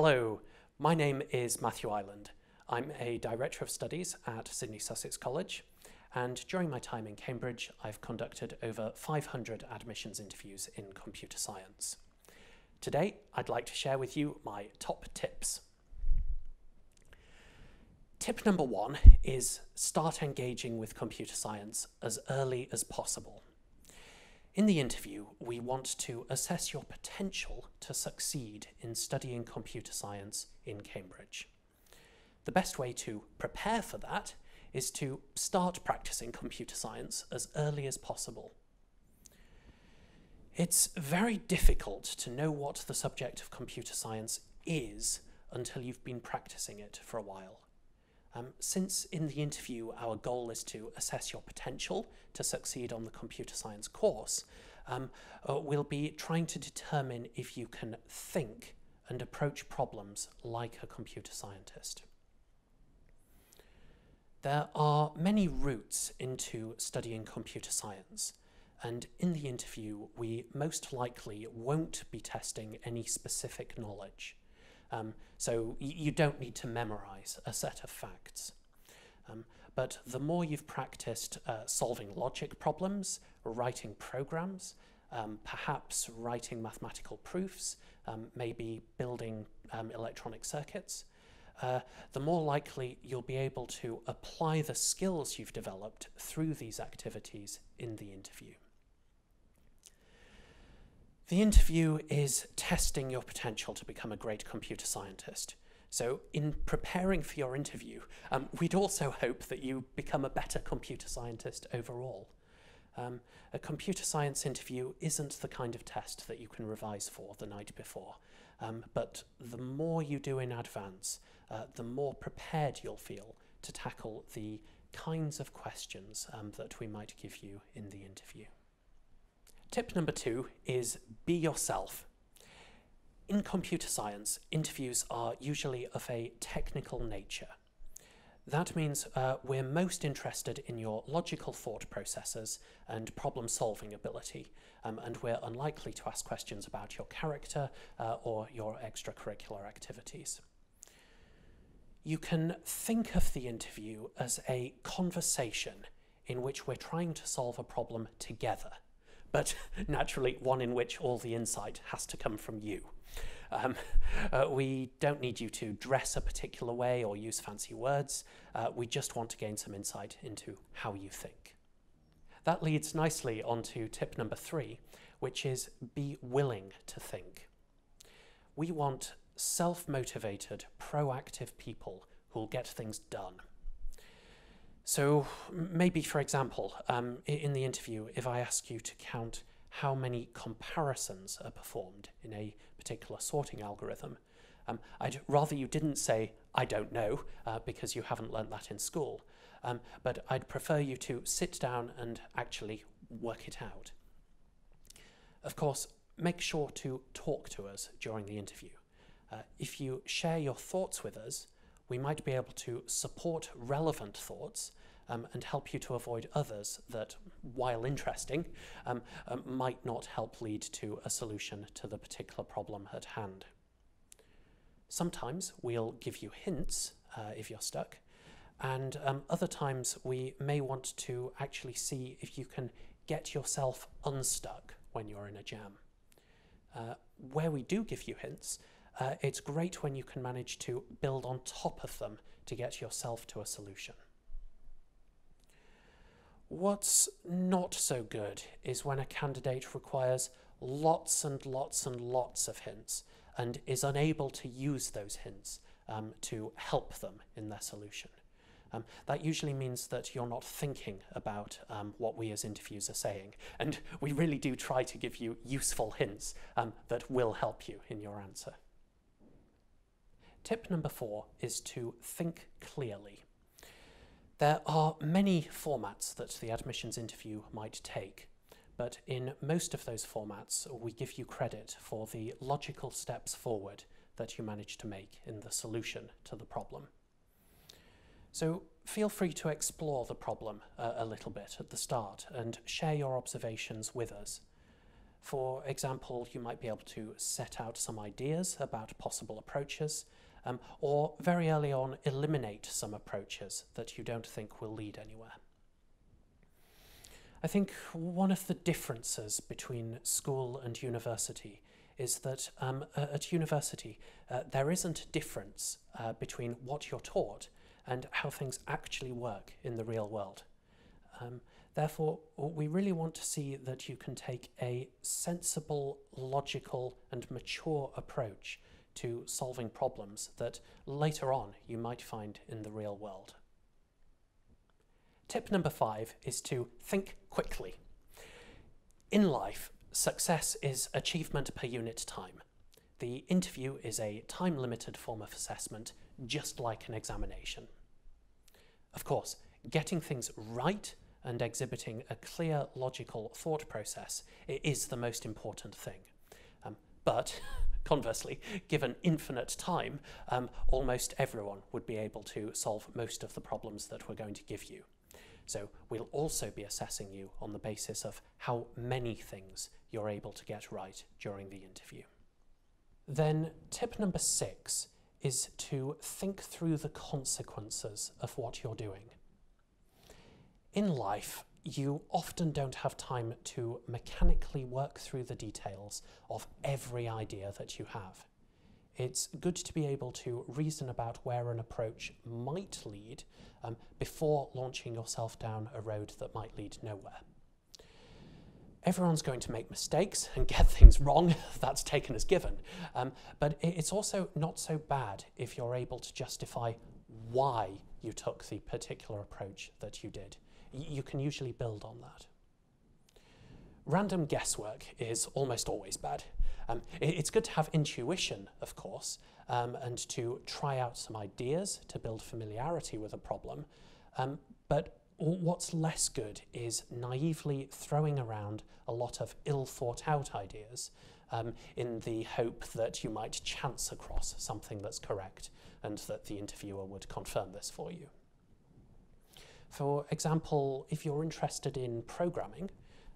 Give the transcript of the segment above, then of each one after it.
Hello, my name is Matthew Ireland. I'm a Director of Studies at Sidney Sussex College, and during my time in Cambridge, I've conducted over 500 admissions interviews in computer science. Today, I'd like to share with you my top tips. Tip number one is start engaging with computer science as early as possible. In the interview, we want to assess your potential to succeed in studying computer science in Cambridge. The best way to prepare for that is to start practicing computer science as early as possible. It's very difficult to know what the subject of computer science is until you've been practicing it for a while. Um, since in the interview our goal is to assess your potential to succeed on the computer science course, um, uh, we'll be trying to determine if you can think and approach problems like a computer scientist. There are many routes into studying computer science, and in the interview, we most likely won't be testing any specific knowledge. Um, so you don't need to memorize a set of facts. Um, but the more you've practiced uh, solving logic problems, writing programs, um, perhaps writing mathematical proofs, um, maybe building um, electronic circuits, uh, the more likely you'll be able to apply the skills you've developed through these activities in the interview. The interview is testing your potential to become a great computer scientist. So, in preparing for your interview, um, we'd also hope that you become a better computer scientist overall. Um, a computer science interview isn't the kind of test that you can revise for the night before, um, but the more you do in advance, uh, the more prepared you'll feel to tackle the kinds of questions um, that we might give you in the interview. Tip number two is be yourself. In computer science, interviews are usually of a technical nature. That means uh, we're most interested in your logical thought processes and problem solving ability, um, and we're unlikely to ask questions about your character uh, or your extracurricular activities. You can think of the interview as a conversation in which we're trying to solve a problem together but naturally one in which all the insight has to come from you. Um, uh, we don't need you to dress a particular way or use fancy words. Uh, we just want to gain some insight into how you think. That leads nicely onto tip number three, which is be willing to think. We want self motivated, proactive people who'll get things done. So maybe, for example, um, in the interview, if I ask you to count how many comparisons are performed in a particular sorting algorithm, um, I'd rather you didn't say, I don't know, uh, because you haven't learnt that in school, um, but I'd prefer you to sit down and actually work it out. Of course, make sure to talk to us during the interview. Uh, if you share your thoughts with us, we might be able to support relevant thoughts um, and help you to avoid others that, while interesting, um, um, might not help lead to a solution to the particular problem at hand. Sometimes we'll give you hints uh, if you're stuck, and um, other times we may want to actually see if you can get yourself unstuck when you're in a jam. Uh, where we do give you hints, uh, it's great when you can manage to build on top of them to get yourself to a solution. What's not so good is when a candidate requires lots and lots and lots of hints and is unable to use those hints um, to help them in their solution. Um, that usually means that you're not thinking about um, what we as interviews are saying. And we really do try to give you useful hints um, that will help you in your answer. Tip number four is to think clearly. There are many formats that the admissions interview might take, but in most of those formats, we give you credit for the logical steps forward that you manage to make in the solution to the problem. So feel free to explore the problem uh, a little bit at the start and share your observations with us. For example, you might be able to set out some ideas about possible approaches, um, or very early on eliminate some approaches that you don't think will lead anywhere. I think one of the differences between school and university is that um, at university uh, there isn't a difference uh, between what you're taught and how things actually work in the real world. Um, therefore, we really want to see that you can take a sensible, logical, and mature approach to solving problems that later on you might find in the real world. Tip number five is to think quickly. In life, success is achievement per unit time. The interview is a time limited form of assessment, just like an examination. Of course, getting things right and exhibiting a clear logical thought process is the most important thing. Um, but conversely, given infinite time, um, almost everyone would be able to solve most of the problems that we're going to give you. So we'll also be assessing you on the basis of how many things you're able to get right during the interview. Then tip number six is to think through the consequences of what you're doing. In life, you often don't have time to mechanically work through the details of every idea that you have it's good to be able to reason about where an approach might lead um, before launching yourself down a road that might lead nowhere. Everyone's going to make mistakes and get things wrong, that's taken as given. Um, but it's also not so bad if you're able to justify why you took the particular approach that you did. You can usually build on that. Random guesswork is almost always bad. Um, it's good to have intuition, of course, um, and to try out some ideas to build familiarity with a problem. Um, but what's less good is naively throwing around a lot of ill thought out ideas um, in the hope that you might chance across something that's correct and that the interviewer would confirm this for you. For example, if you're interested in programming,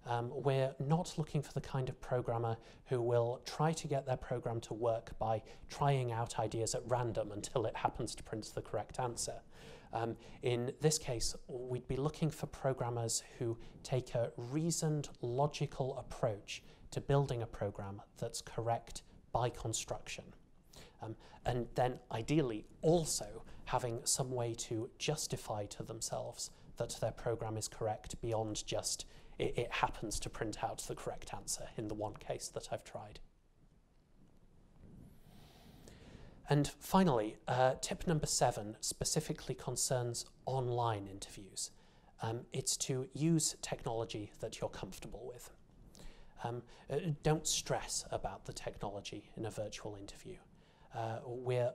um, we're not looking for the kind of programmer who will try to get their program to work by trying out ideas at random until it happens to print the correct answer. Um, in this case, we'd be looking for programmers who take a reasoned, logical approach to building a program that's correct by construction. Um, and then ideally also having some way to justify to themselves that their program is correct beyond just it, it happens to print out the correct answer in the one case that I've tried. And finally, uh, tip number seven specifically concerns online interviews. Um, it's to use technology that you're comfortable with. Um, uh, don't stress about the technology in a virtual interview. Uh, we're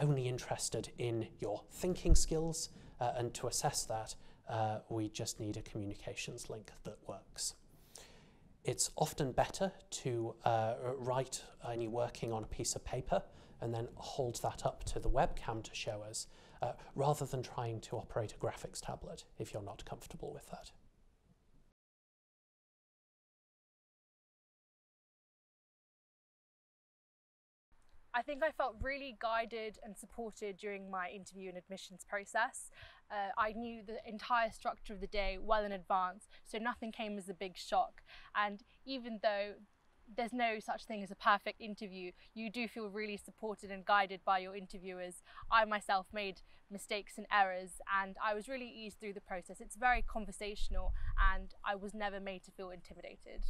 only interested in your thinking skills, uh, and to assess that, uh, we just need a communications link that works. It's often better to uh, write any working on a piece of paper and then hold that up to the webcam to show us, uh, rather than trying to operate a graphics tablet if you're not comfortable with that. I think I felt really guided and supported during my interview and admissions process. Uh, I knew the entire structure of the day well in advance, so nothing came as a big shock. And even though there's no such thing as a perfect interview, you do feel really supported and guided by your interviewers. I myself made mistakes and errors, and I was really eased through the process. It's very conversational, and I was never made to feel intimidated.